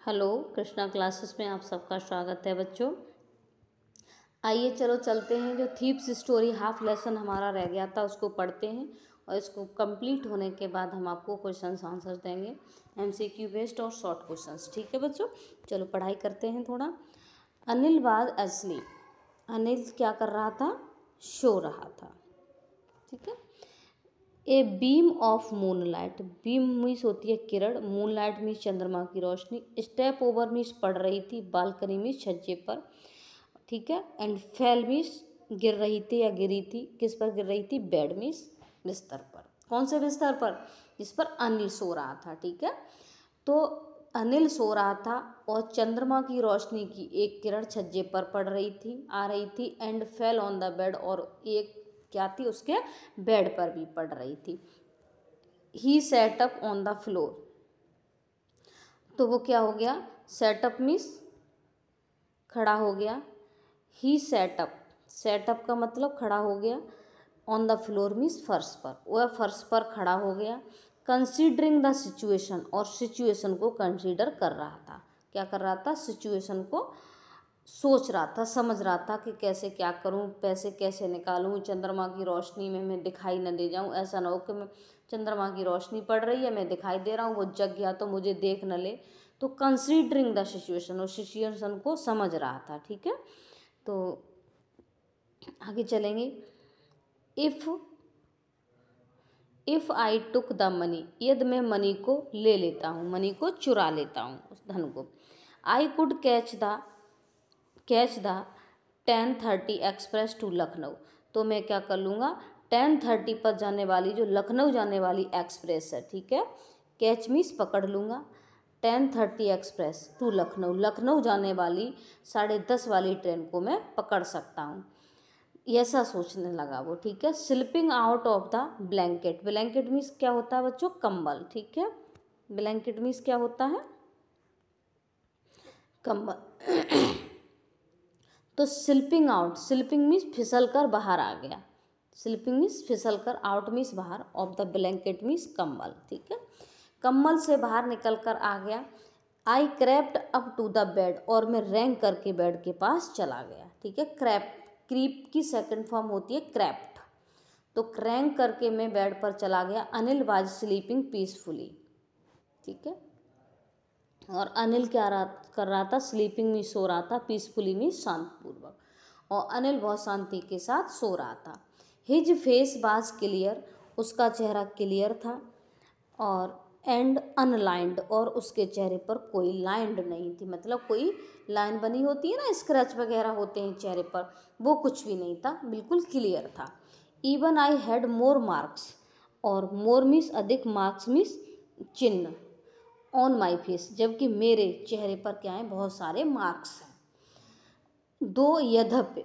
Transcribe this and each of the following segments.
Hello, Krishna classes में आप सबका स्वागत है बच्चों। आइए चलो चलते हैं, जो थीप्स स्टोरी हाफ़ लेसन हमारा रह गया था, उसको पढ़ते हैं और इसको कंप्लीट होने के बाद हम आपको क्वेश्चन आंसर देंगे। एमसीक्यू बेस्ड और शॉर्ट क्वेश्चंस ठीक है बच्चों? चलो पढ़ाई करते हैं थोड़ा। अनिल वाज असली। अनिल क्या कर रहा था? शो रहा था, ठीक है? A beam of moonlight. Beam means होती है किरण, मूनलाइट मीस चंद्रमा की रोशनी। स्टेप ओवर मीस पड़ रही थी, बालकनी में छज्जे पर, ठीक है? एंड फेल मीस गिर रही थी या गिरी थी, किस पर गिर रही थी? बेड मीस बिस्तर पर। कौन से बिस्तर पर? जिस पर अनिल सो रहा था, ठीक है? तो अनिल सो रहा था और चंद्रमा की रोशनी की एक किरण छज्जे पर पड़ रही थी, आ रही थी, and fell on the bed और एक क्या थी, उसके बेड पर भी पड़ रही थी। He set up on the floor तो वो क्या हो गया? सेटअप मीन्स खड़ा हो गया। ही सेटअप सेटअप का मतलब खड़ा हो गया। ऑन द फ्लोर मीन्स फर्श पर। वह फर्श पर खड़ा हो गया। कंसिडरिंग द सिचुएशन और सिचुएशन को कंसिडर कर रहा था। क्या कर रहा था? सिचुएशन को सोच रहा था, समझ रहा था कि कैसे क्या करूँ, पैसे कैसे निकालूं, चंद्रमा की रोशनी में मैं दिखाई न दे जाऊँ। ऐसा ना हो कि मैं, चंद्रमा की रोशनी पड़ रही है, मैं दिखाई दे रहा हूँ, वो जग गया तो मुझे देख न ले। तो कंसिडरिंग द सिचुएशन और सिचुएशन को समझ रहा था, ठीक है? तो आगे चलेंगे। If if I took the money यदि मैं मनी को ले लेता हूँ मनी को चुरा लेता हूँ, उस धन को I could catch the catch the ten thirty express to Lucknow. तो मैं क्या कर लूँगा? टेन थर्टी पर जाने वाली जो लखनऊ जाने वाली एक्सप्रेस है, ठीक है? कैच मीस पकड़ लूँगा। Ten thirty express to Lucknow. Lucknow जाने वाली साढ़े दस वाली ट्रेन को मैं पकड़ सकता हूँ। ऐसा सोचने लगा वो, ठीक है? Slipping out of the blanket blanket means क्या होता है बच्चों? कंबल, ठीक है? ब्लैंकेट मीन्स क्या होता है? कंबल तो स्लिपिंग आउट, स्लिपिंग मीन्स फिसल कर बाहर आ गया। स्लिपिंग मीन्स फिसल कर, आउट मीन्स बाहर ऑफ़ द ब्लैंकेट मीन्स कम्बल, ठीक है? कम्बल से बाहर निकल कर आ गया। I crept up to the bed और मैं रैंक करके बेड के पास चला गया, ठीक है? क्रैप क्रीप की सेकंड फॉर्म होती है क्रैप्ट तो क्रैंक करके मैं बेड पर चला गया, अनिल वाज स्लीपिंग पीसफुली ठीक है? और अनिल क्या रहा कर रहा था? स्लीपिंग में सो रहा था पीसफुली में शांतपूर्वक। और अनिल बहुत शांति के साथ सो रहा था। हिज फेस बाज क्लियर उसका चेहरा क्लियर था और एंड अनलाइंड और उसके चेहरे पर कोई लाइंड नहीं थी। मतलब कोई लाइन बनी होती है ना स्क्रैच वगैरह होते हैं चेहरे पर, वो कुछ भी नहीं था, बिल्कुल क्लियर था। Even I had more marks और मोर मिस अधिक मार्क्स मिस चिन्ह। ऑन माई फेस जबकि मेरे चेहरे पर क्या है? बहुत सारे मार्क्स हैं। दो यद्यपि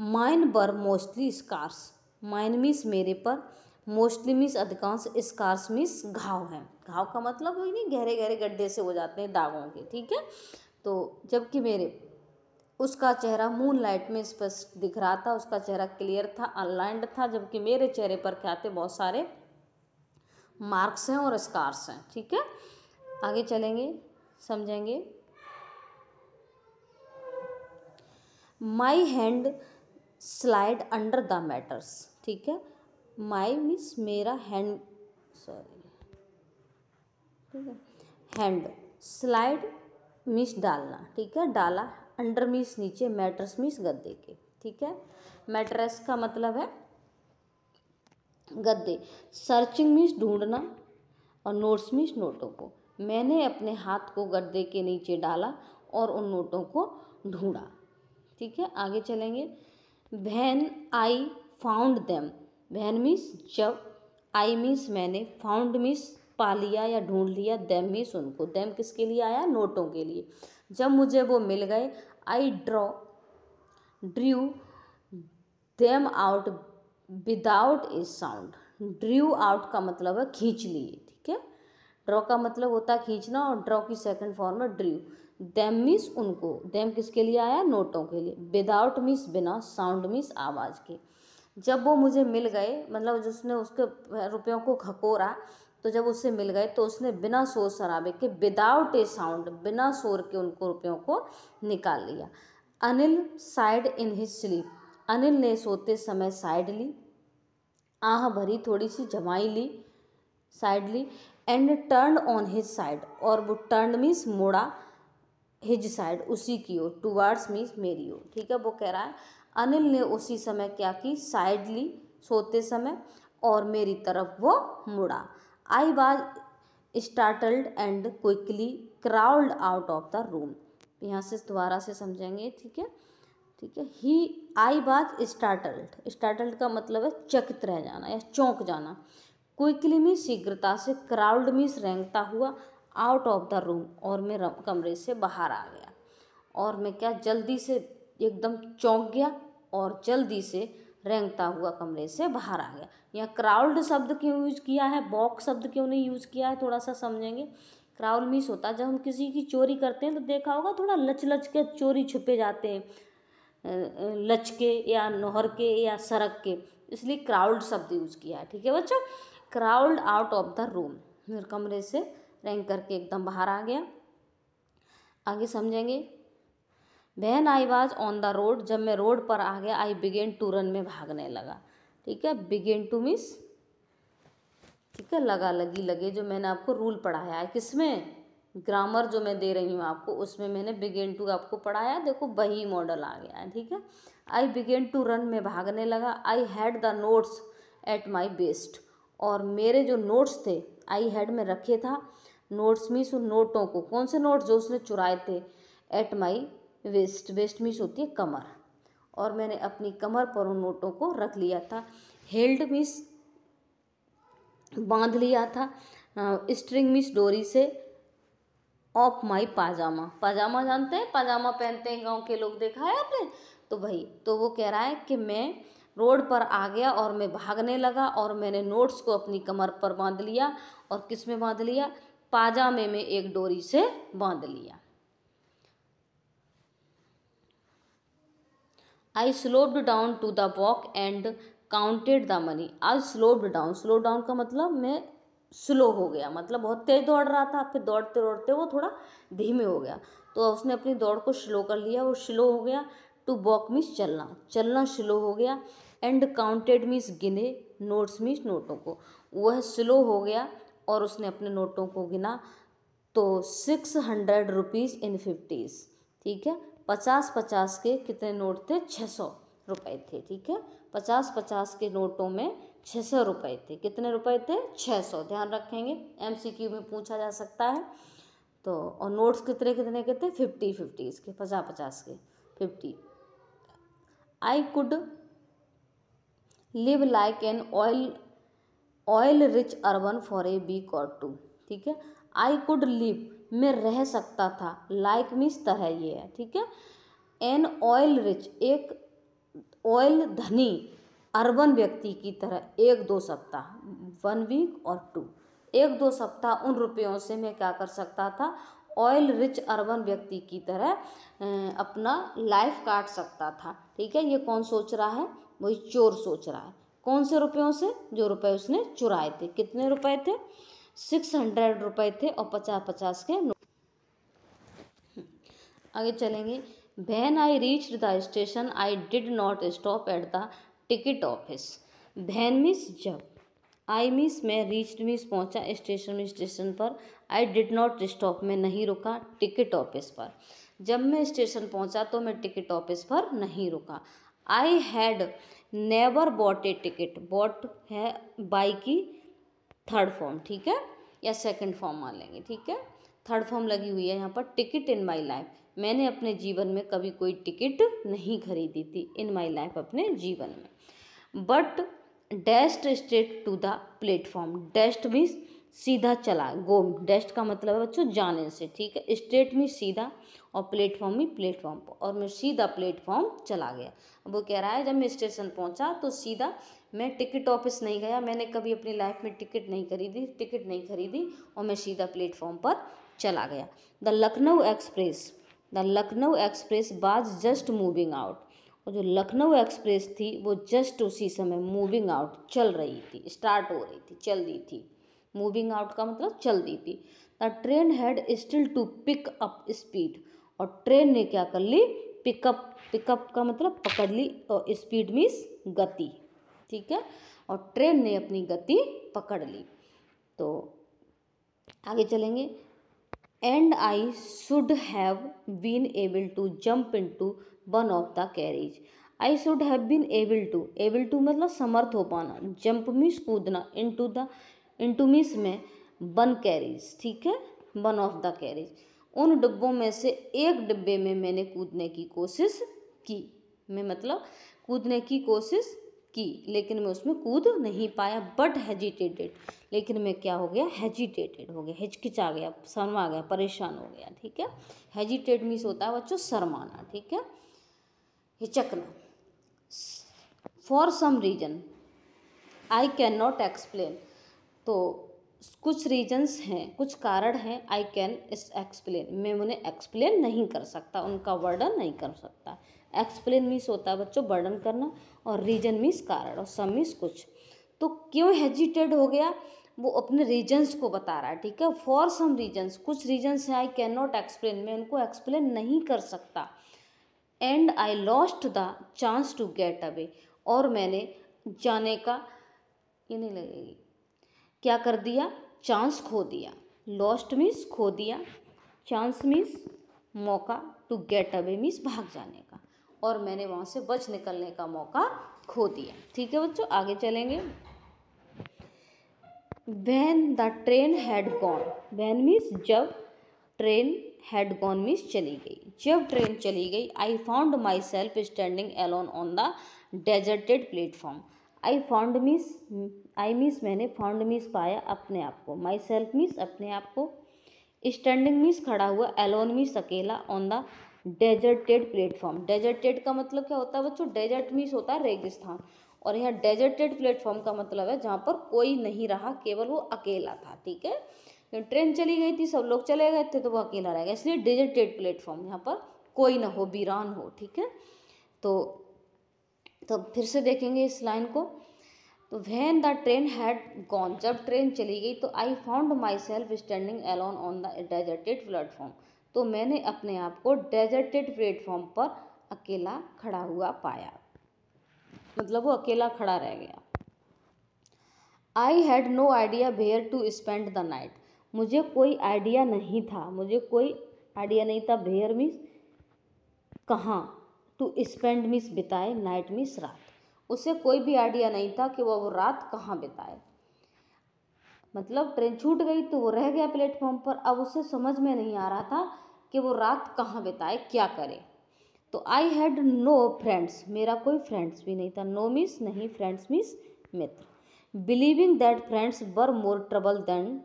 माइन बर मोस्टली स्कार्स माइन मीस मेरे पर मोस्टली मीस अधिकांश स्कार्स मीस घाव हैं। घाव का मतलब वही नहीं गहरे गहरे गड्ढे से हो जाते हैं दागों के, ठीक है? तो जबकि मेरे, उसका चेहरा मून लाइट में स्पष्ट दिख रहा था, उसका चेहरा क्लियर था अनलाइंड था, जबकि मेरे चेहरे पर क्या थे? बहुत सारे मार्क्स हैं और स्कार्स हैं, ठीक है? आगे चलेंगे, समझेंगे। My hand slide under the mattress ठीक है? माई मीन्स मेरा हैंड सॉरी ठीक है? हैंड स्लाइड मीस डालना, ठीक है? डाला अंडर मीस नीचे मैटर्स मीस गद्दे के, ठीक है? मैट्रेस का मतलब है गद्दे। सर्चिंग मीन्स ढूंढना और नोट्स मीन्स नोटों को। मैंने अपने हाथ को गद्दे के नीचे डाला और उन नोटों को ढूंढा। ठीक है, आगे चलेंगे। When I found them when means जब आई मीन्स मैंने फाउंड मीन्स पा लिया या ढूंढ लिया देम मीन्स उनको। देम किसके लिए आया? नोटों के लिए। जब मुझे वो मिल गए I draw drew them out without a sound drew out का मतलब है खींच लिए, ठीक है? ड्रॉ का मतलब होता है खींचना और ड्रॉ की सेकंड फॉर्म है ड्रू देम मीस उनको. देम किसके लिए आया? नोटों के लिए. विदाउट मीस बिना साउंड मीस आवाज़ के. जब वो मुझे मिल गए मतलब जिसने उसके रुपयों को खकोरा तो जब उससे मिल गए तो उसने बिना शोर शराबे के विदाउट ए साउंड बिना शोर के उनको रुपयों को निकाल लिया। Anil sighed in his sleep Anil ने सोते समय साइड ली। आह भरी थोड़ी सी जमाई ली, sighed Lee and turn on his side और वो टर्न मीन्स मोड़ा हिज साइड उसी की ओर टूवर्ड्स मीन्स मेरी ओर, ठीक है, वो कह रहा है, अनिल ने उसी समय क्या की साइड ली, सोते समय, और मेरी तरफ़ वो मुड़ा I was startled and quickly crawled out of the room यहाँ से दोबारा से समझेंगे, ठीक है ठीक है? ही आई बात स्टार्टल्ड स्टार्टल्ड का मतलब है चकित रह जाना या चौंक जाना। क्विकली में शीघ्रता से क्राउड में रेंगता हुआ आउट ऑफ़ द रूम और मैं कमरे से बाहर आ गया। और मैं क्या, जल्दी से एकदम चौंक गया और जल्दी से रेंगता हुआ कमरे से बाहर आ गया। यहाँ क्राउड शब्द क्यों यूज़ किया है? बॉक शब्द क्यों नहीं यूज़ किया है? थोड़ा सा समझेंगे। क्राउड मिस होता है, जब हम किसी की चोरी करते हैं तो देखा होगा, थोड़ा लच लच के चोरी छुपे जाते हैं। लच के या नहर के या सड़क के इसलिए क्राउड शब्द यूज़ किया है, ठीक है बच्चों? Crawled out of the room फिर कमरे से रैंक करके एकदम बाहर आ गया। आगे समझेंगे? When I was on the road जब मैं रोड पर आ गया आई बिगेन टू रन में भागने लगा। ठीक है? बिगेन टू मिस ठीक है? लगा, लगी, लगे, जो मैंने आपको रूल पढ़ाया है। किसमें? ग्रामर जो मैं दे रही हूँ आपको, उसमें मैंने बिगेन टू आपको पढ़ाया। देखो, वही मॉडल आ गया है, ठीक है? आई बिगेन टू रन में भागने लगा। I had the notes at my best और मेरे जो नोट्स थे आई हैड में रखे था। नोट्स मीस उन नोटों को। कौन से नोट्स जो उसने चुराए थे? एट माई वेस्ट वेस्ट मीस होती है कमर। और मैंने अपनी कमर पर उन नोटों को रख लिया था। हेल्ड मिस बाँध लिया था। स्ट्रिंग मिस डोरी से। ऑफ़ माई पाजामा। पाजामा जानते हैं? पाजामा पहनते हैं, गाँव के लोग देखा है आपने? तो भाई तो वो कह रहा है कि मैं रोड पर आ गया और मैं भागने लगा और मैंने नोट्स को अपनी कमर पर बाँध लिया और किसमें बाँध लिया? पाजामे में एक डोरी से बाँध लिया। I slowed down to the walk and counted the money I slowed down slow down का मतलब मैं स्लो हो गया मतलब बहुत तेज दौड़ रहा था, फिर दौड़ते दौड़ते वो थोड़ा धीमे हो गया। तो उसने अपनी दौड़ को स्लो कर लिया, वो स्लो हो गया टू वॉक मीन्स चलना चलना स्लो हो गया एंड काउंटेड मीन्स गिने नोट्स मीन्स नोटों को। वह स्लो हो गया और उसने अपने नोटों को गिना तो six hundred rupees in fifties, ठीक है? पचास पचास के कितने नोट थे? छः सौ रुपये थे, ठीक है? पचास पचास के नोटों में छः सौ रुपये थे। कितने रुपए थे? छः सौ। ध्यान रखेंगे एम सी क्यू में पूछा जा सकता है। तो और नोट्स कितने कितने के थे? फिफ्टी फिफ्टीज़ इसके पचास पचास के fifty I could live like an oil oil rich urban for a week और टू ठीक है? आई कुड लिव में रह सकता था। लाइक like तरह ये है। ठीक है? एन ऑयल रिच एक ऑयल धनी। अर्बन व्यक्ति की तरह एक दो सप्ताह, वन वीक और टू। एक दो सप्ताह उन रुपयों से मैं क्या कर सकता था? ऑयल रिच अर्बन व्यक्ति की तरह अपना लाइफ काट सकता था। ठीक है, ये कौन सोच रहा है? वही चोर सोच रहा है। कौन से रुपयों से? जो रुपए उसने चुराए थे। कितने रुपए थे? सिक्स हंड्रेड रुपये थे और पचास पचास के आगे चलेंगे। When I reach the station, I did not stop at the ticket office. When means जब? आई मिस, मैं रीच मिस पहुँचा स्टेशन में, स्टेशन पर। आई डिड नॉट स्टॉप, में नहीं रुका टिकट ऑफ़िस पर। जब मैं स्टेशन पहुँचा तो मैं टिकट ऑफ़िस पर नहीं रुका। I had never bought a ticket. Bought है बाई की थर्ड फॉर्म, ठीक है? या सेकंड फॉर्म मान लेंगे, ठीक है? थर्ड फॉर्म लगी हुई है यहाँ पर, टिकट इन माई लाइफ। मैंने अपने जीवन में कभी कोई टिकट नहीं खरीदी थी इन माई लाइफ अपने जीवन में। But डेस्ट straight to the platform डेस्ट means सीधा चला गो डेस्ट का मतलब है बच्चों जाने से, ठीक है? स्टेट में सीधा और प्लेटफॉर्म में प्लेटफॉर्म पर। और मैं सीधा प्लेटफॉर्म चला गया। वो कह रहा है, जब मैं स्टेशन पहुँचा तो सीधा मैं टिकट ऑफ़िस नहीं गया। मैंने कभी अपनी लाइफ में टिकट नहीं खरीदी टिकट नहीं खरीदी और मैं सीधा प्लेटफॉर्म पर चला गया। The Lucknow express, the Lucknow express was just moving out और जो लखनऊ एक्सप्रेस थी, वो जस्ट उसी समय मूविंग आउट चल रही थी स्टार्ट हो रही थी, चल रही थी। मूविंग आउट का मतलब चल दी थी। The train had still to pick up speed और ट्रेन ने क्या कर ली? पिकअप पिकअप का मतलब पकड़ ली और स्पीड मीन्स गति, ठीक है? और ट्रेन ने अपनी गति पकड़ ली। तो आगे चलेंगे। And I should have been able to jump into one of the carriage I should have been able to able to मतलब समर्थ हो पाना जंप मीस कूदना into the into means में वन कैरेज ठीक है? One of the carriage उन डिब्बों में से एक डिब्बे में मैंने कूदने की कोशिश की। मैं मतलब कूदने की कोशिश की, लेकिन मैं उसमें कूद नहीं पाया बट हेजिटेटेड लेकिन मैं क्या हो गया? हेजिटेटेड हो गया, हिचकिचा गया, शर्मा गया, परेशान हो गया, ठीक है? हेजिटेट मीन्स होता है बच्चों शर्माना, ठीक है? हिचकना. For some reason I can not explain तो कुछ रीजन्स हैं, कुछ कारण हैं आई कैन एक्सप्लेन मैं उन्हें एक्सप्लेन नहीं कर सकता, उनका वर्णन नहीं कर सकता. एक्सप्लेन मीन्स होता है बच्चों वर्णन करना और रीजन मीन्स कारण और सम मीन्स कुछ। तो क्यों हेजिटेड हो गया? वो अपने रीजन्स को बता रहा है, ठीक है? फॉर सम रीजन्स कुछ रीजन्स हैं आई कैन नॉट एक्सप्लेन मैं उनको एक्सप्लेन नहीं कर सकता। And I lost the chance to get away और मैंने जाने का, ये नहीं लगेगी। क्या कर दिया? चांस खो दिया। लॉस्ट मीन्स खो दिया। चांस मीन्स मौका टू गेट अवे मीन्स भाग जाने का। और मैंने वहाँ से बच निकलने का मौका खो दिया। ठीक है बच्चों, आगे चलेंगे। When the train had gone when means जब ट्रेन हैड गॉन मीन्स चली गई। जब ट्रेन चली गई I found myself standing alone on the deserted platform I found means I means मैंने फाउंड मीस पाया अपने आप को। माई सेल्फ मीस अपने आप को। स्टैंडिंग मीस खड़ा हुआ एलोन मीस अकेला on the deserted platform. Deserted का मतलब क्या होता है बच्चों? डेजर्ट मीन्स होता है रेगिस्तान। और यहाँ डेजर्टेड प्लेटफॉर्म का मतलब है जहाँ पर कोई नहीं रहा, केवल वो अकेला था, ठीक है? ट्रेन चली गई थी, सब लोग चले गए थे तो वो अकेला रह गया। इसलिए डेजर्टेड प्लेटफॉर्म यहाँ पर कोई ना हो, वीरान हो, ठीक है? तो तो फिर से देखेंगे इस लाइन को। तो when the train had gone जब ट्रेन चली गई तो I found myself standing alone on the deserted platform तो मैंने अपने आप को डेजर्टेड प्लेटफॉर्म पर अकेला खड़ा हुआ पाया। मतलब वो अकेला खड़ा रह गया। I had no idea where to spend the night मुझे कोई आइडिया नहीं था। मुझे कोई आइडिया नहीं था वेयर मीन्स कहाँ टू स्पेंड मीन्स बिताए नाइट मीन्स रात। उसे कोई भी आइडिया नहीं था कि वह वो रात कहाँ बिताए। मतलब ट्रेन छूट गई तो वो रह गया प्लेटफॉर्म पर। अब उसे समझ में नहीं आ रहा था कि वो रात कहाँ बिताए, क्या करे। तो आई हैड नो फ्रेंड्स मेरा कोई फ्रेंड्स भी नहीं था। नो मिस नहीं friends means Mitra. Believing that friends were more trouble than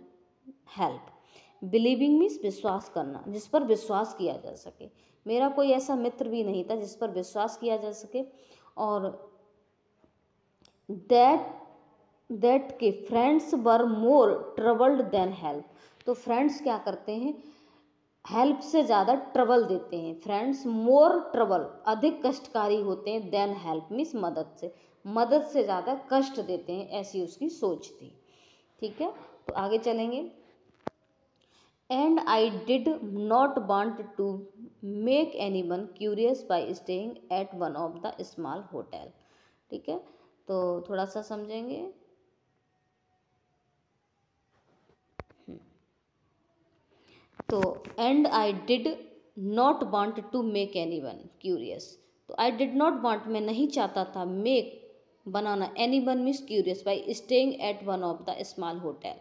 help believing means विश्वास करना, जिस पर विश्वास किया जा सके। मेरा कोई ऐसा मित्र भी नहीं था जिस पर विश्वास किया जा सके। और दैट दैट के friends were more troubled than help तो फ्रेंड्स क्या करते हैं? हेल्प से ज़्यादा ट्रबल देते हैं। फ्रेंड्स मोर ट्रबल अधिक कष्टकारी होते हैं देन हेल्प मीन्स मदद से। मदद से ज़्यादा कष्ट देते हैं, ऐसी उसकी सोच थी। ठीक है? तो आगे चलेंगे। And I did not want to make anyone curious by staying at one of the small hotel ठीक है? तो थोड़ा सा समझेंगे। तो and I did not want to make anyone curious तो आई डिड नॉट वॉन्ट मैं नहीं चाहता था make banana anyone means curious by staying at one of the small hotel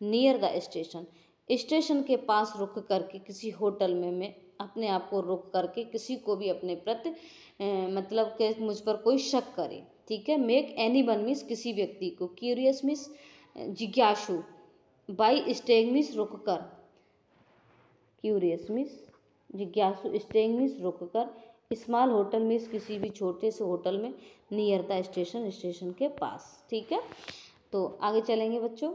near the station station के पास रुक करके किसी होटल में मैं अपने आप को रुक करके किसी को भी अपने प्रति मतलब के मुझ पर कोई शक करे, ठीक है? मेक एनी वन मीन्स किसी व्यक्ति को क्यूरियस मीन्स जिज्ञासु बाई स्टेइंग मीन्स रुक कर। Curious means. जिज्ञासु स्टेइंग मिस रुक कर स्मॉल होटल मिस, किसी भी छोटे से होटल में नियर द स्टेशन स्टेशन के पास। ठीक है? तो आगे चलेंगे बच्चों।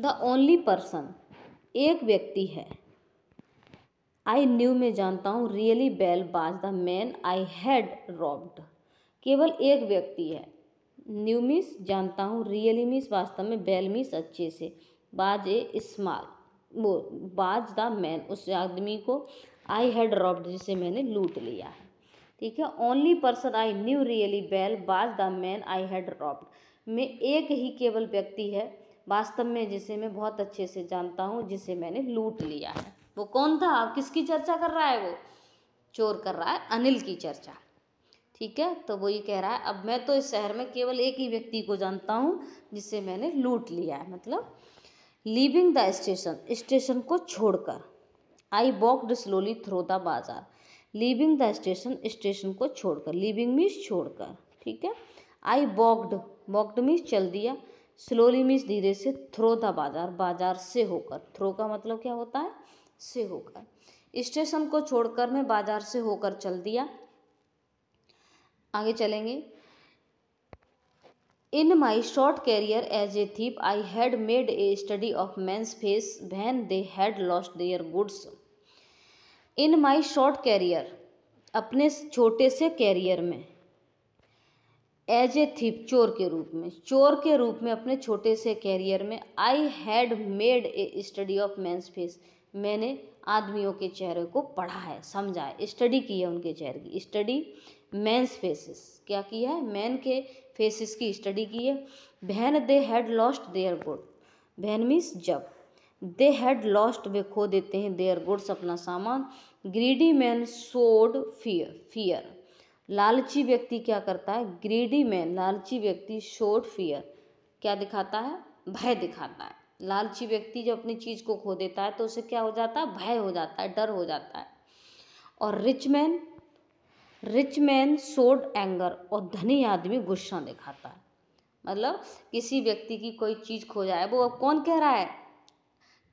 The only person. एक व्यक्ति है। आई न्यू में जानता हूँ, really well was the man I had robbed. केवल एक व्यक्ति है। न्यू मिस जानता हूँ, रियली मिस वास्तव में बेल मिस अच्छे से। बाज ए स्मॉल, वो बाज द मैन, उस आदमी को आई हैड रॉब्ड, जिसे मैंने लूट लिया है। ठीक है, only person I knew really well, was the man, I had robbed. में एक ही केवल व्यक्ति है वास्तव में, जिसे मैं बहुत अच्छे से जानता हूँ, जिसे मैंने लूट लिया है। वो कौन था? किसकी चर्चा कर रहा है वो? चोर कर रहा है, अनिल की चर्चा। ठीक है? तो वो ये कह रहा है, अब मैं तो इस शहर में केवल एक ही व्यक्ति को जानता हूँ, जिसे मैंने लूट लिया है। मतलब लीविंग द स्टेशन स्टेशन को छोड़कर। I walked slowly through the bazaar leaving the station station को छोड़कर। लीविंग मीन्स छोड़कर, ठीक है? आई वॉकड वॉकड मीन्स चल दिया। स्लोली मीन्स धीरे से थ्रो द बाज़ार बाज़ार से होकर। थ्रो का मतलब क्या होता है? से होकर। स्टेशन को छोड़कर मैं बाज़ार से होकर चल दिया। आगे चलेंगे। In my short career as a thief I had made a study of men's face when they had lost their goods in my short career अपने छोटे से कैरियर में एज ए थीप चोर के रूप में, चोर के रूप में अपने छोटे से कैरियर में I had made a study of men's face मैंने आदमियों के चेहरे को पढ़ा है, समझा है स्टडी की है उनके चेहरे की स्टडी मैंस फेसेस क्या किया है? मैन के फेसेस की स्टडी की है। When they had lost their good when means जब। दे हैड लॉस्ट वे खो देते हैं देयर गुड्स अपना सामान। Greedy man showed fear fear लालची व्यक्ति क्या करता है? ग्रीडी मैन लालची व्यक्ति शोड फियर क्या दिखाता है? भय दिखाता है। लालची व्यक्ति जब अपनी चीज़ को खो देता है तो उसे क्या हो जाता है? भय हो जाता है, डर हो जाता है। और rich man rich man showed anger और धनी आदमी गुस्सा दिखाता है। मतलब किसी व्यक्ति की कोई चीज़ खो जाए, वो अब कौन कह रहा है?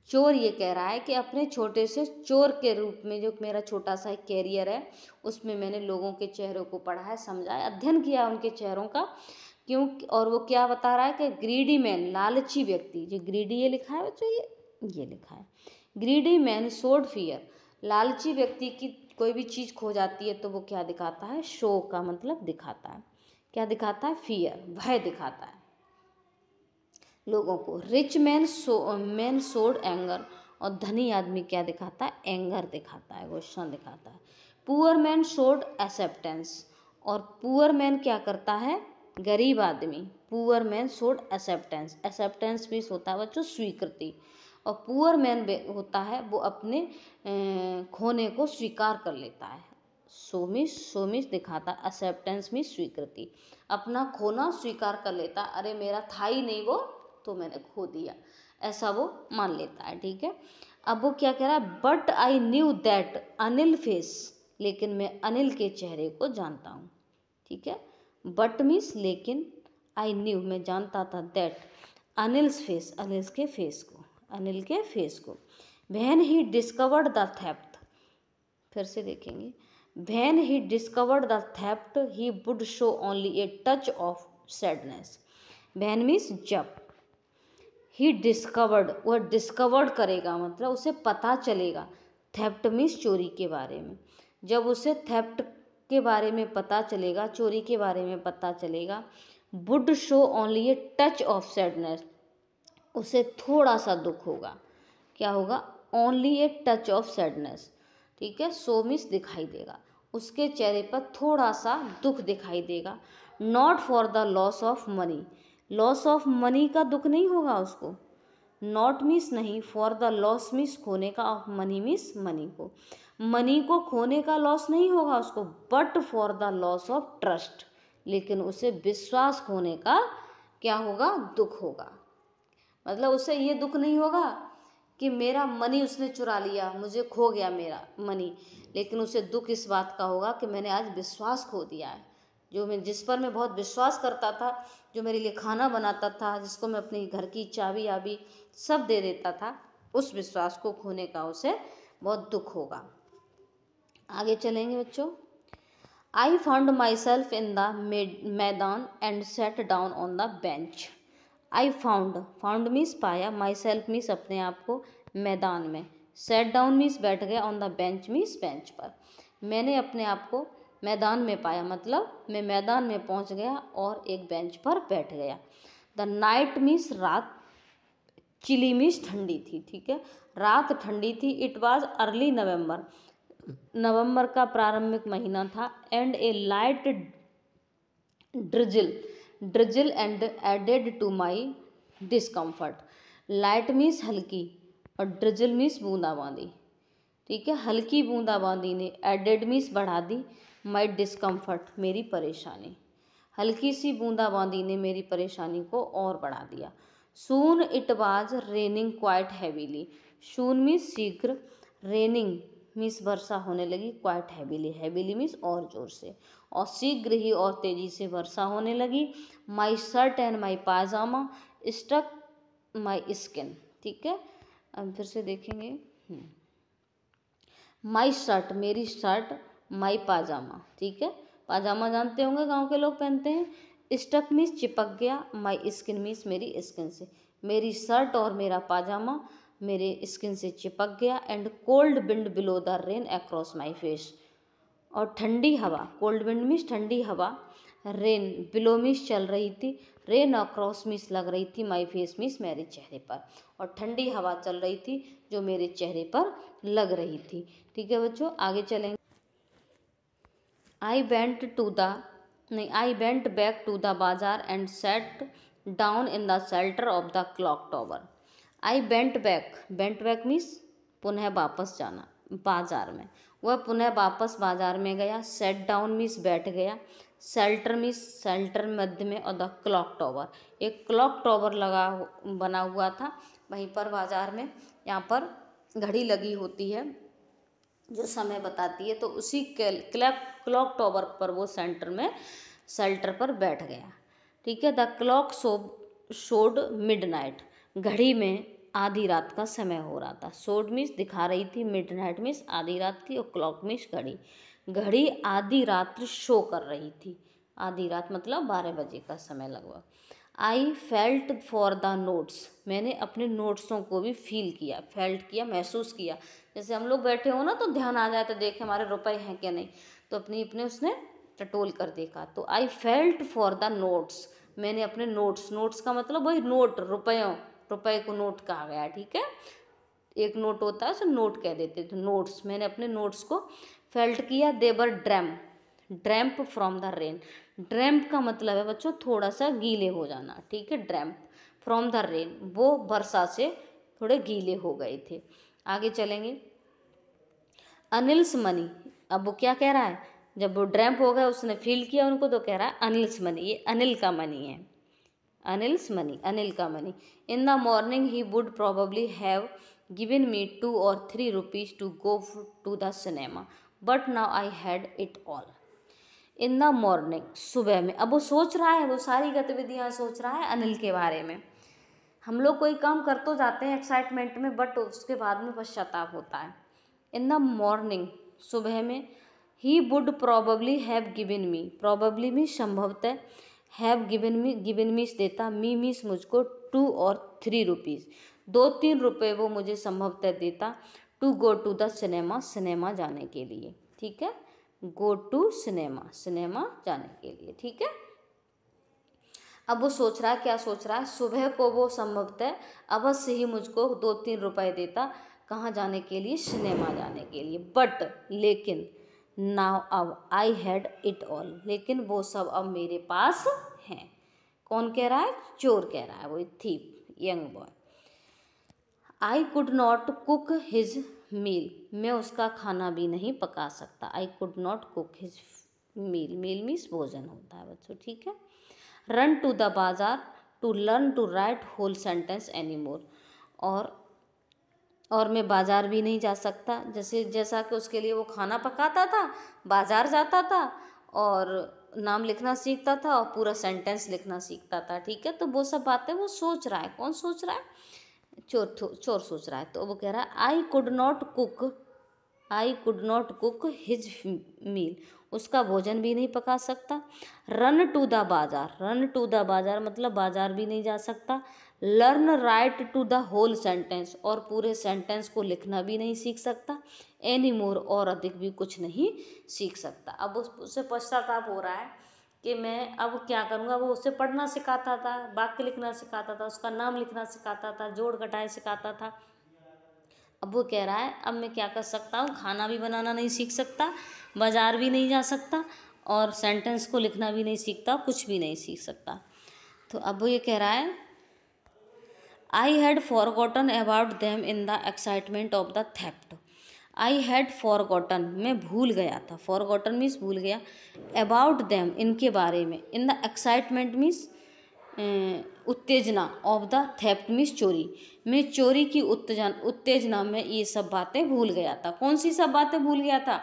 चोर ये कह रहा है कि अपने छोटे से चोर के रूप में जो मेरा छोटा सा एक कैरियर है, उसमें मैंने लोगों के चेहरों को पढ़ा है, समझा है, अध्ययन किया उनके चेहरों का। क्यों? और वो क्या बता रहा है कि ग्रीडी मैन लालची व्यक्ति, जो ग्रीडी ये लिखा है, बच्चों, ये ये लिखा है। ग्रीडी मैन सोड फियर लालची व्यक्ति की कोई भी चीज़ खो जाती है तो वो क्या दिखाता है? शो का मतलब दिखाता है। क्या दिखाता है? फियर भय दिखाता है। लोगों को rich man so man showed anger और धनी आदमी क्या दिखाता है? एंगर दिखाता है गुस्सा दिखाता है। पुअर मैन सोड एक्सेप्टेंस और पुअर मैन क्या करता है? गरीब आदमी। Poor man showed acceptance acceptance भी होता है बच्चों स्वीकृति। और पुअर मैन होता है, वो अपने खोने को स्वीकार कर लेता है। सोमिस सोमिस दिखाता एक्सेप्टेंस में स्वीकृति। अपना खोना स्वीकार कर लेता, अरे मेरा था ही नहीं वो तो मैंने खो दिया। ऐसा वो मान लेता है, ठीक है? अब वो क्या कह रहा है? But I knew that Anil face लेकिन मैं अनिल के चेहरे को जानता हूँ। ठीक है? बट मीन्स लेकिन आई न्यू मैं जानता था दैट अनिल्स फेस अनिल्स के फेस को। अनिल के फेस को। When he discovered the theft फिर से देखेंगे। When he discovered the theft he would show only a touch of sadness when means जब। ही डिस्कवर्ड वह डिस्कवर्ड करेगा मतलब उसे पता चलेगा। थेप्ट मीन्स चोरी के बारे में। जब उसे थेप्ट के बारे में पता चलेगा, चोरी के बारे में पता चलेगा would show only a touch of sadness उसे थोड़ा सा दुख होगा। क्या होगा? Only a touch of sadness ठीक है? सो मिस दिखाई देगा। उसके चेहरे पर थोड़ा सा दुख दिखाई देगा। Not for the loss of money loss of money का दुख नहीं होगा उसको। नॉट मिस नहीं फॉर द लॉस मिस खोने का ऑफ़ मनी मिस मनी को। मनी को खोने का लॉस नहीं होगा उसको but for the loss of trust लेकिन उसे विश्वास खोने का क्या होगा? दुख होगा। मतलब उसे ये दुख नहीं होगा कि मेरा मनी उसने चुरा लिया, मुझे खो गया मेरा मनी। लेकिन उसे दुख इस बात का होगा कि मैंने आज विश्वास खो दिया है। जो मैं, जिस पर मैं बहुत विश्वास करता था, जो मेरे लिए खाना बनाता था, जिसको मैं अपनी घर की चाबी आबी, सब दे देता था, उस विश्वास को खोने का उसे बहुत दुख होगा। आगे चलेंगे बच्चों। I found myself in the maidan and sat down on the bench I found found means पाया माई सेल्फ मीस अपने आप को मैदान में। सेट डाउन मीस बैठ गया on the bench means bench पर। मैंने अपने आप को मैदान में पाया मतलब मैं मैदान में पहुँच गया और एक बेंच पर बैठ गया। द नाइट मीन्स रात चिली मीन्स ठंडी थी, ठीक है? रात ठंडी थी इट वॉज़ अर्ली नवंबर नवंबर का प्रारंभिक महीना था and a light drizzle drizzle and added to my discomfort light means हल्की और ड्रिजिल मीन्स बूंदाबांदी ठीक है? हल्की बूंदाबांदी ने एडेड मीन्स बढ़ा दी माई डिस्कम्फर्ट मेरी परेशानी। हल्की सी बूंदाबांदी ने मेरी परेशानी को और बढ़ा दिया। Soon it was raining quite heavily soon means शीघ्र रेनिंग मीन्स वर्षा होने लगी क्वाइट हैवीली हैवीली मीन्स और ज़ोर से। और शीघ्र ही और तेज़ी से वर्षा होने लगी। My shirt and my pyjama stuck my skin ठीक है? अब फिर से देखेंगे। माई हम्म। शर्ट मेरी शर्ट माई पाजामा ठीक है? पाजामा जानते होंगे, गाँव के लोग पहनते हैं। स्टक मीस चिपक गया। माई स्किन मीस मेरी स्किन से। मेरी शर्ट और मेरा पाजामा मेरे स्किन से चिपक गया। And cold wind blew the rain across my face और ठंडी हवा कोल्ड विंड मीन्स ठंडी हवा रेन बिलो मीस चल रही थी रेन अक्रॉस मीस लग रही थी माई फेस मीस मेरे चेहरे पर, और ठंडी हवा चल रही थी, जो मेरे चेहरे पर लग रही थी, ठीक है बच्चों, आगे चलेंगे। आई बेंट टू द नहीं I went back to the bazaar and sat down in the shelter of the clock tower I went back went back means पुनः वापस जाना, बाज़ार में। वह पुनः वापस बाज़ार में गया सेट डाउन मीन्स बैठ गया सेल्टर मीन्स सेल्टर मध्य में और द क्लॉक टॉवर एक क्लॉक टॉवर लगा बना हुआ था, वहीं पर बाज़ार में यहाँ पर घड़ी लगी होती है, जो समय बताती है तो उसी क्लैप क्लॉक टॉवर पर वो सेंटर में सेल्टर पर बैठ गया. ठीक है the clock show showed mid घड़ी में आधी रात का समय हो रहा था। सोड मिस दिखा रही थी मिड नाइट मिस आधी रात की और क्लॉक मिस घड़ी घड़ी आधी रात शो कर रही थी। आधी रात मतलब बारह बजे का समय लगभग। I felt for the notes मैंने अपने नोट्सों को भी फील किया फेल्ट किया, महसूस किया। जैसे हम लोग बैठे हो ना तो ध्यान आ जाए तो देखे हमारे रुपए हैं क्या नहीं। तो अपनी अपने उसने टटोल कर देखा। तो I felt for the notes मैंने अपने नोट्स नोट्स का मतलब वही नोट रुपयों। रुपए को नोट कहा गया, ठीक है? एक नोट होता है, उसे नोट कह देते थे नोट्स, मैंने अपने नोट्स को फेल्ट किया they were dram damp from the rain damp का मतलब है बच्चों थोड़ा सा गीले हो जाना, ठीक है? ड्रैम्प फ्रॉम द रेन वो वर्षा से थोड़े गीले हो गए थे। आगे चलेंगे। अनिल्स मनी, अब वो क्या कह रहा है? जब वो ड्रैम्प हो गया, उसने फील किया, उनको तो कह रहा है अनिल्स मनी, ये अनिल का मनी है। अनिल्स मनी अनिल का money in the morning he would probably have given me two और three rupees to go to the cinema but now I had it all in the morning सुबह में, अब वो सोच रहा है, वो सारी गतिविधियाँ सोच रहा है अनिल के बारे में। हम लोग कोई काम कर तो जाते हैं एक्साइटमेंट में बट उसके बाद में पश्चाताप होता है। इन द मॉर्निंग सुबह में he would probably have given me probably me संभवतः हैव गिवन मी गिवन मीस देता, मी मीस मुझको टू और थ्री रुपीज़ दो, तीन रुपए वो मुझे संभवतः देता to go to the cinema cinema जाने के लिए. ठीक है? गो टू सिनेमा सिनेमा जाने के लिए. ठीक है? अब वो सोच रहा है, क्या सोच रहा है? सुबह को वो संभवतः अवश्य ही मुझको दो, तीन रुपए देता कहाँ जाने के लिए? सिनेमा जाने के लिए. बट लेकिन नाउ अब आई हैड इट ऑल लेकिन वो सब अब मेरे पास हैं। कौन कह रहा है? चोर कह रहा है वो thief young boy I could not cook his meal मैं उसका खाना भी नहीं पका सकता। I could not cook his meal meal means भोजन होता है बच्चों, ठीक है? Run to the bazaar to learn to write whole sentence anymore और और मैं बाज़ार भी नहीं जा सकता। जैसे, जैसा कि उसके लिए वो खाना पकाता था, बाज़ार जाता था और नाम लिखना सीखता था और पूरा सेंटेंस लिखना सीखता था, ठीक है? तो वो सब बातें वो सोच रहा है। कौन सोच रहा है? चोर चोर सोच रहा है। तो वो कह रहा है I could not cook I could not cook his meal उसका भोजन भी नहीं पका सकता। Run to the bazaar. Run to the bazaar मतलब बाज़ार भी नहीं जा सकता। Learn write to the whole sentence और पूरे सेंटेंस को लिखना भी नहीं सीख सकता एनी मोर और अधिक भी कुछ नहीं सीख सकता। अब उस, उससे पश्चाताप हो रहा है कि मैं अब क्या करूँगा? वो उसे पढ़ना सिखाता था, वाक्य लिखना सिखाता था, उसका नाम लिखना सिखाता था, जोड़ घटाए सिखाता था। अब वो कह रहा है, अब मैं क्या कर सकता हूँ? खाना भी बनाना नहीं सीख सकता, बाज़ार भी नहीं जा सकता और सेंटेंस को लिखना भी नहीं सीखता, कुछ भी नहीं सीख सकता। तो अब वो ये कह रहा है I had forgotten about them in the excitement of the theft I had forgotten मैं भूल गया था। फॉरगॉटन मीन्स भूल गया। अबाउट देम इनके बारे में। इन द एक्साइटमेंट मीन्स उत्तेजना ऑफ़ द थेप्ट मीन्स चोरी। मैं चोरी की उत्तेजना उत्तेजना में ये सब बातें भूल गया था। कौन सी सब बातें भूल गया था?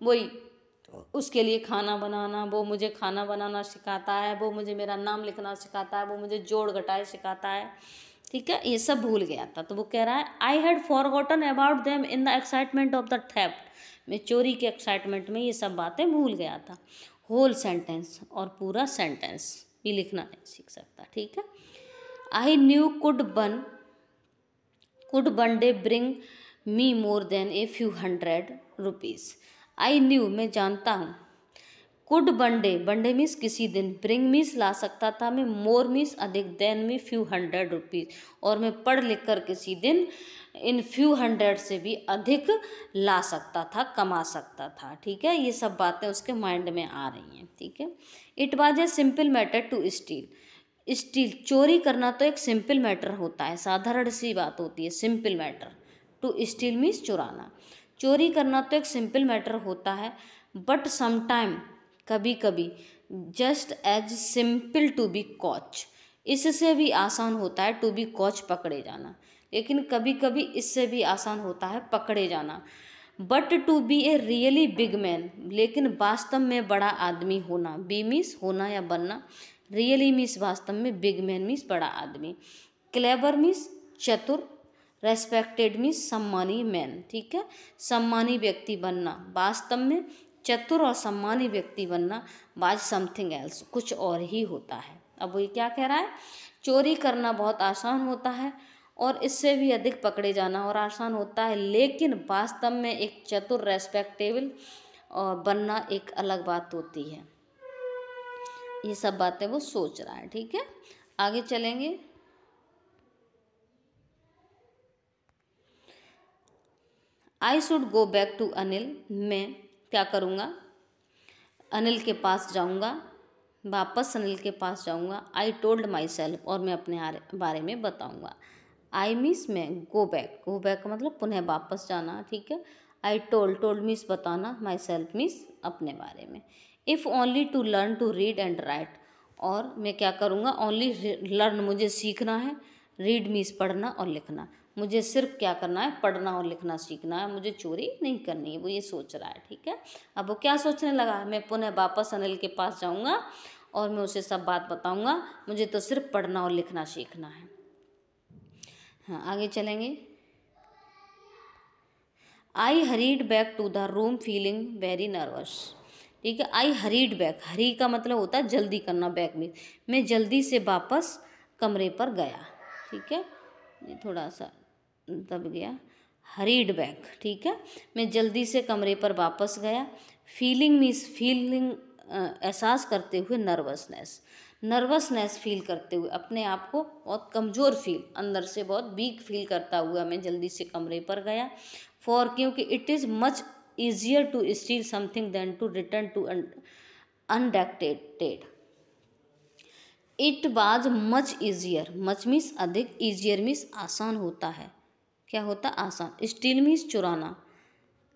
वही, उसके लिए खाना बनाना, वो मुझे खाना बनाना सिखाता है, वो मुझे मेरा नाम लिखना सिखाता है, वो मुझे जोड़ घटाए सिखाता है। ठीक है? ये सब भूल गया था। तो वो कह रहा है I had forgotten about them in the excitement of the theft मैं चोरी के एक्साइटमेंट में ये सब बातें भूल गया था। होल सेंटेंस और पूरा सेंटेंस भी लिखना नहीं सीख सकता, ठीक है? I knew could one could one day bring me more than a few hundred rupees I knew मैं जानता हूँ। कुड बंडे बंडे मीन्स किसी दिन ब्रिंग मीन्स ला सकता था मैं, मोर मीन्स अधिक, than me few hundred rupees. और मैं पढ़ लिख कर किसी दिन इन फ्यू हंड्रेड से भी अधिक ला सकता था, कमा सकता था, ठीक है? ये सब बातें उसके माइंड में आ रही हैं, ठीक है? It was a simple matter to steal. Steal, चोरी करना तो एक सिंपल मैटर होता है, साधारण सी बात होती है, simple matter. To steal means चुराना। चोरी करना तो एक सिंपल मैटर होता है, बट समटाइम कभी कभी just as simple to be caught इससे भी आसान होता है टू बी कॉच पकड़े जाना। लेकिन कभी कभी इससे भी आसान होता है पकड़े जाना। But to be a really big man लेकिन वास्तव में बड़ा आदमी होना बी मीस होना या बनना रियली मीस वास्तव में बिग मैन मीस बड़ा आदमी। क्लेबर मीस चतुर रेस्पेक्टेड मीन्स सम्मानी मैन ठीक है? सम्मानी व्यक्ति बनना, वास्तव में चतुर और सम्मानी व्यक्ति बनना बाज समथिंग एल्स कुछ और ही होता है। अब वो क्या कह रहा है? चोरी करना बहुत आसान होता है और इससे भी अधिक पकड़े जाना और आसान होता है, लेकिन वास्तव में एक चतुर रेस्पेक्टेबल और बनना एक अलग बात होती है। ये सब बातें वो सोच रहा है, ठीक है? आगे चलेंगे। I should go back to Anil मैं क्या करूँगा? अनिल के पास जाऊँगा, वापस अनिल के पास जाऊँगा। आई टोल्ड माई सेल्फ और मैं अपने बारे में बताऊँगा। आई मीस मैं गो बैक गो बैक का मतलब पुनः वापस जाना, ठीक है? आई टोल्ड टोल्ड मीस बताना माई सेल्फ मीस अपने बारे में। If only to learn to read and write और मैं क्या करूँगा? ओनली लर्न मुझे सीखना है रीड मीस पढ़ना और लिखना। मुझे सिर्फ़ क्या करना है? पढ़ना और लिखना सीखना है। मुझे चोरी नहीं करनी है। वो ये सोच रहा है, ठीक है? अब वो क्या सोचने लगा? मैं पुनः वापस अनिल के पास जाऊँगा और मैं उसे सब बात बताऊँगा। मुझे तो सिर्फ़ पढ़ना और लिखना सीखना है। हाँ आगे चलेंगे। I hurried back to the room feeling very nervous ठीक है? आई हरीड बैक हरी का मतलब होता है जल्दी करना बैक में। मैं जल्दी से वापस कमरे पर गया। ठीक है? ये थोड़ा सा दब गया। हरीड बैक, ठीक है? मैं जल्दी से कमरे पर वापस गया। फीलिंग मीस फीलिंग एहसास करते हुए नर्वसनेस। नर्वसनेस फील करते हुए, अपने आप को बहुत कमज़ोर फील, अंदर से बहुत वीक फील करता हुआ मैं जल्दी से कमरे पर गया। फॉर, क्योंकि it is much easier to steal something than to return to undetected it was much easier much means अधिक ईजियर मीन्स आसान होता है। क्या होता? आसान। स्टील मीन्स चुराना।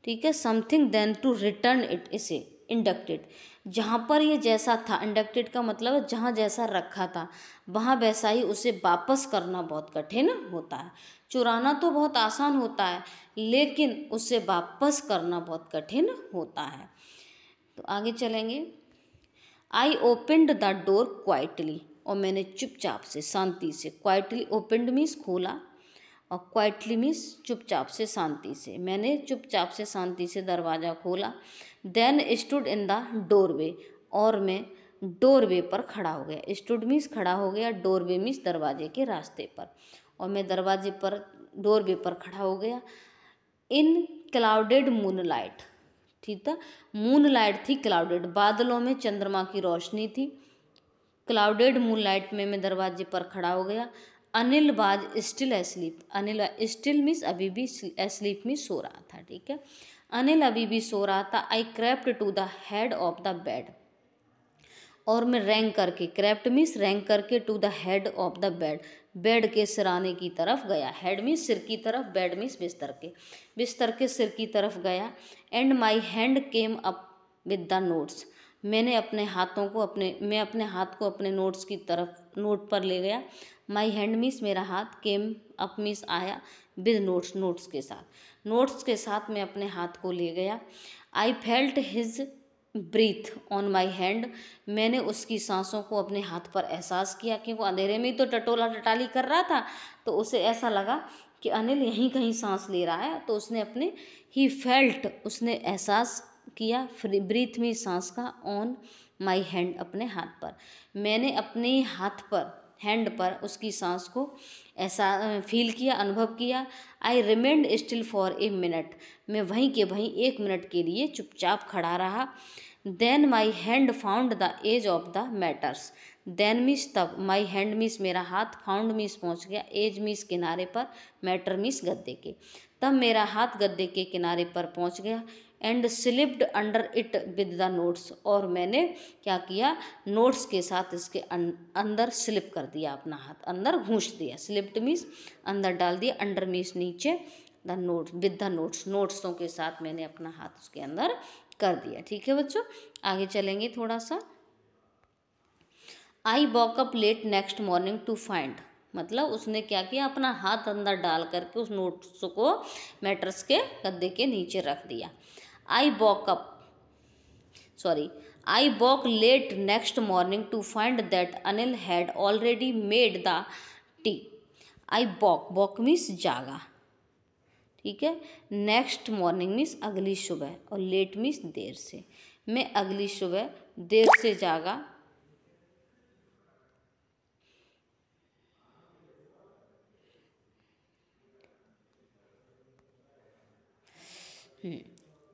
ठीक है? Something than to return it इसे। इंडक्टेड। जहाँ पर ये जैसा था, इंडक्टेड का मतलब है जहाँ जैसा रखा था, वहाँ वैसा ही उसे वापस करना बहुत कठिन होता है। चुराना तो बहुत आसान होता है, लेकिन उसे वापस करना बहुत कठिन होता है। तो आगे चलेंगे। I opened the door quietly और मैंने चुपचाप से, शांति से क्वाइटली ओपेंड मीन्स खोला। और क्वाइटली मीन्स चुपचाप से शांति से। मैंने चुपचाप से शांति से दरवाज़ा खोला, then stood in the doorway और मैं डोरवे पर खड़ा हो गया। स्टूड मीन्स खड़ा हो गया, डोरवे मीन्स दरवाजे के रास्ते पर। और मैं दरवाजे पर, डोरवे पर खड़ा हो गया। इन क्लाउडेड मून लाइट ठीक था? मून लाइट थी क्लाउडेड। बादलों में चंद्रमा की रोशनी थी। क्लाउडेड मून लाइट में मैं दरवाजे पर खड़ा हो गया। Anil was still asleep Anil still means अभी भी एस्लीप मीन्स सो रहा था, ठीक है? अनिल अभी भी सो रहा था। I crept to the head of the bed और मैं रैंक करके क्रैप्ट मीन्स रैंक करके to the head of the bed bed के सिराने की तरफ़ गया। हेड मीन्स सिर की तरफ़ बेड मीन्स बिस्तर के। बिस्तर के सिर की तरफ़ गया। And my hand came up with the notes मैंने अपने हाथों को, अपने, मैं अपने हाथ को अपने नोट्स की तरफ़ नोट पर ले गया। माई हैंड मिस मेरा हाथ केम अप मीन्स आया विद नोट्स नोट्स के साथ। नोट्स के साथ मैं अपने हाथ को ले गया। I felt his breath on my hand मैंने उसकी सांसों को अपने हाथ पर एहसास किया कि वो अंधेरे में ही तो टटोला टटाली कर रहा था। तो उसे ऐसा लगा कि अनिल यहीं कहीं सांस ले रहा है। तो उसने अपने ही फेल्ट उसने एहसास किया फ्री ब्रीथ में सांस का ऑन माई हैंड अपने हाथ पर। मैंने अपने हाथ पर हैंड पर उसकी सांस को ऐसा फील किया, अनुभव किया। I remained still for a minute मैं वहीं के वहीं एक मिनट के लिए चुपचाप खड़ा रहा। Then my hand found the edge of the mattress then means तब माई हैंड मीस मेरा हाथ फाउंड मीस पहुँच गया। एज मीस किनारे पर मैटर मीस गद्दे के। तब मेरा हाथ गद्दे के किनारे पर पहुँच गया। And slipped under it with the notes और मैंने क्या किया? नोट्स के साथ इसके अं-, अंदर स्लिप कर दिया अपना हाथ। अंदर घूस दिया। स्लिप्ड मीस अंदर डाल दिया। अंडर मीस नीचे। The notes with the notes नोट्सों के साथ मैंने अपना हाथ उसके अंदर कर दिया। ठीक है बच्चों? आगे चलेंगे थोड़ा सा। I woke up late next morning to find मतलब उसने क्या किया? अपना हाथ अंदर डाल करके उस नोट्स को मैटर्स के गद्दे के नीचे रख दिया। I woke up sorry I woke late next morning to find that Anil had already made the tea I woke woke means जागा ठीक है? नेक्स्ट मॉर्निंग मीन्स अगली सुबह और लेट मीन्स देर से। मैं अगली सुबह देर से जागा।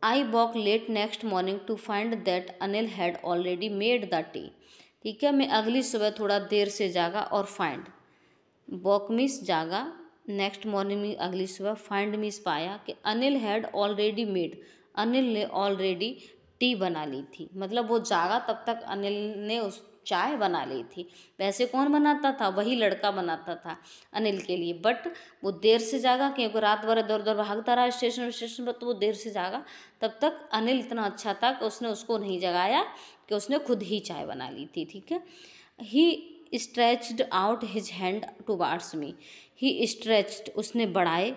I woke late next morning to find that Anil had already made the tea ठीक है, मैं अगली सुबह थोड़ा देर से जागा और फाइंड वॉक मिस जागा. नेक्स्ट मॉर्निंग में अगली सुबह फाइंड मिस पाया कि Anil had already made Anil ने ऑलरेडी टी बना ली थी. मतलब वो जागा तब तक अनिल ने उस चाय बना ली थी। वैसे कौन बनाता था? वही लड़का बनाता था अनिल के लिए। बट वो देर से जागा, क्योंकि रात भर इधर उधर भागता रहा स्टेशन स्टेशन पर तो वो देर से जागा। तब तक अनिल इतना अच्छा था कि उसने उसको नहीं जगाया, कि उसने खुद ही चाय बना ली थी, ठीक है? He stretched out his hand towards me he stretched उसने बढ़ाए।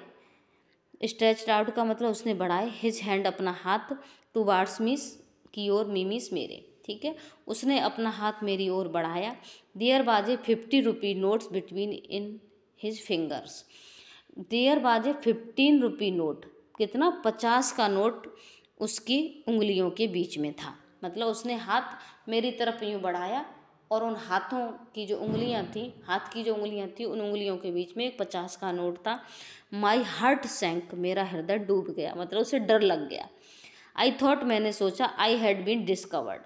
स्ट्रेच्ड आउट का मतलब उसने बढ़ाए। हिज हैंड अपना हाथ टू वार्ड्स मीस की ओर मीमीस मेरे। ठीक है? उसने अपना हाथ मेरी ओर बढ़ाया। देयर बाजे fifty rupee notes between in his fingers. There बाजे फिफ्टीन रुपी नोट, कितना? पचास का नोट उसकी उंगलियों के बीच में था। मतलब उसने हाथ मेरी तरफ़ यूँ बढ़ाया और उन हाथों की जो उंगलियाँ थी, हाथ की जो उंगलियाँ थी, उन उंगलियों के बीच में एक पचास का नोट था। माई हार्ट सैंक मेरा हृदय डूब गया मतलब उसे डर लग गया। आई थॉट मैंने सोचा आई हैड बीन डिस्कवर्ड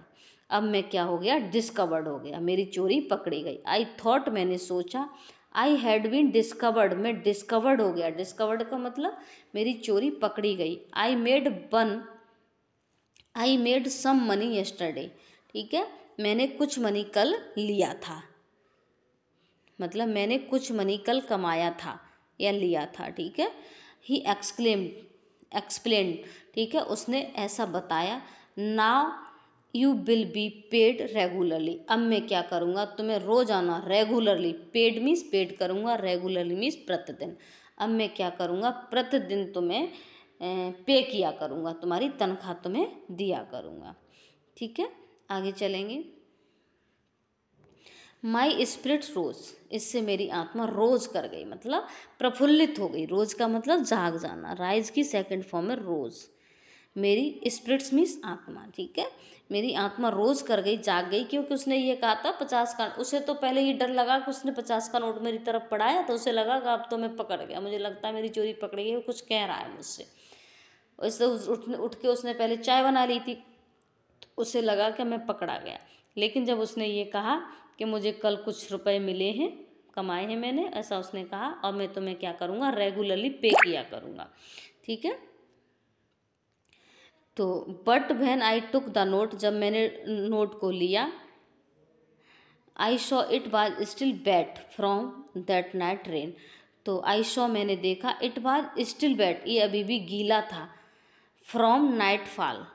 अब मैं क्या हो गया? डिस्कवर्ड हो गया। मेरी चोरी पकड़ी गई। आई थॉट मैंने सोचा आई हैड बीन डिस्कवर्ड मैं डिस्कवर्ड हो गया। डिस्कवर्ड का मतलब मेरी चोरी पकड़ी गई। I made one I made some money yesterday ठीक है? मैंने कुछ मनी कल लिया था। मतलब मैंने कुछ मनी कल कमाया था या लिया था। ठीक है? ही एक्सक्लेम एक्सप्लेन ठीक है? उसने ऐसा बताया। Now you will be paid regularly अब मैं क्या करूँगा? तुम्हें रोज़ाना रेगुलरली पेड मीन्स पेड करूँगा रेगुलरली मीन्स प्रतिदिन. अब मैं क्या करूँगा? प्रतिदिन तुम्हें पे किया करूँगा. तुम्हारी तनख्वाह तुम्हें दिया करूँगा. ठीक है? आगे चलेंगे. माई स्प्रिट रोज इससे मेरी आत्मा रोज कर गई. मतलब प्रफुल्लित हो गई. रोज का मतलब जाग जाना. राइज की सेकंड फॉर्म है रोज मेरी स्प्रिट्स मीन्स आत्मा. ठीक है? मेरी आत्मा रोज कर गई, जाग गई, क्योंकि उसने ये कहा था पचास का, उसे तो पहले ही डर लगा कि उसने पचास का नोट मेरी तरफ़ पढ़ाया तो उसे लगा कि अब तो मैं पकड़ गया। मुझे लगता है मेरी चोरी पकड़ गई वो कुछ कह रहा है मुझसे। उससे उठ उठ के उसने पहले चाय बना ली थी तो उसे लगा कि मैं पकड़ा गया। लेकिन जब उसने ये कहा कि मुझे कल कुछ रुपए मिले हैं, कमाए हैं मैंने, ऐसा उसने कहा और मैं तुम्हें क्या करूँगा? रेगुलरली पे किया करूँगा। ठीक है? तो but when I took the note जब मैंने नोट को लिया I saw it was still wet from that night rain तो आई शॉ मैंने देखा इट वाज स्टिल बैट ये अभी भी गीला था। फ्रॉम नाइट फॉल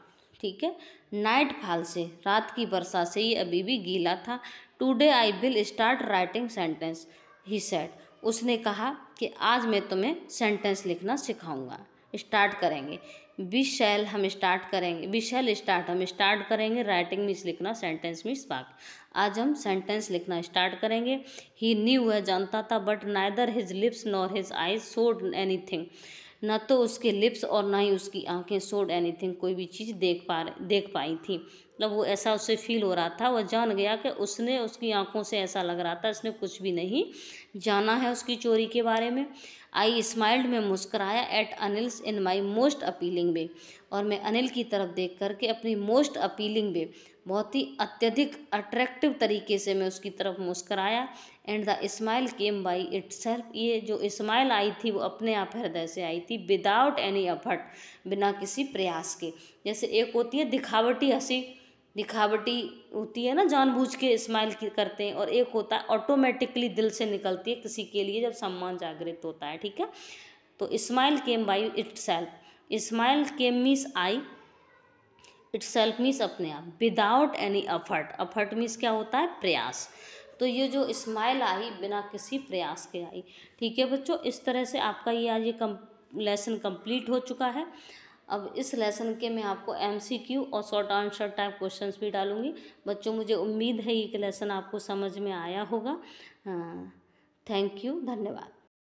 ठीक है? नाइट फॉल से, रात की वर्षा से ये अभी भी गीला था। Today I will start writing sentence he said उसने कहा कि, आज मैं तुम्हें सेंटेंस लिखना सिखाऊँगा। स्टार्ट करेंगे। बी शैल हम स्टार्ट करेंगे वी शैल स्टार्ट हम स्टार्ट करेंगे राइटिंग मीन्स लिखना सेंटेंस मीन्स वाक। आज हम सेंटेंस लिखना स्टार्ट करेंगे। ही न्यू है, जानता था but neither his lips nor his eyes showed anything न तो उसके लिप्स और ना ही उसकी आँखें सोड एनीथिंग कोई भी चीज़ देख पा देख पाई थी। मतलब वो ऐसा उसे फील हो रहा था वह जान गया कि उसने उसकी आँखों से ऐसा लग रहा था, इसने कुछ भी नहीं जाना है उसकी चोरी के बारे में। आई स्माइल्ड में मुस्कराया at Anil's in my most appealing way और मैं अनिल की तरफ़ देख करके अपनी मोस्ट अपीलिंग वे बहुत ही अत्यधिक अट्रैक्टिव तरीके से मैं उसकी तरफ़ मुस्कराया. And the smile came by itself ये जो स्माइल आई थी, वो अपने आप हृदय से आई थी विदाउट एनी एफर्ट बिना किसी प्रयास के. जैसे एक होती है, दिखावटी हँसी. दिखावटी होती है ना, जानबूझ के स्माइल करते हैं. और एक होता है ऑटोमेटिकली दिल से निकलती है किसी के लिए जब सम्मान जागृत होता है, ठीक है? तो smile came by itself smile came means I itself means अपने आप without any effort effort means क्या होता है? प्रयास. तो ये जो स्माइल आई बिना किसी प्रयास के आई ठीक है बच्चों? इस तरह से आपका ये आज ये कम लेसन कंप्लीट हो चुका है। अब इस लेसन के मैं आपको एम सी क्यू और शॉर्ट आंसर टाइप क्वेश्चंस भी डालूँगी। बच्चों मुझे उम्मीद है ये लेसन आपको समझ में आया होगा। थैंक हाँ, यू धन्यवाद।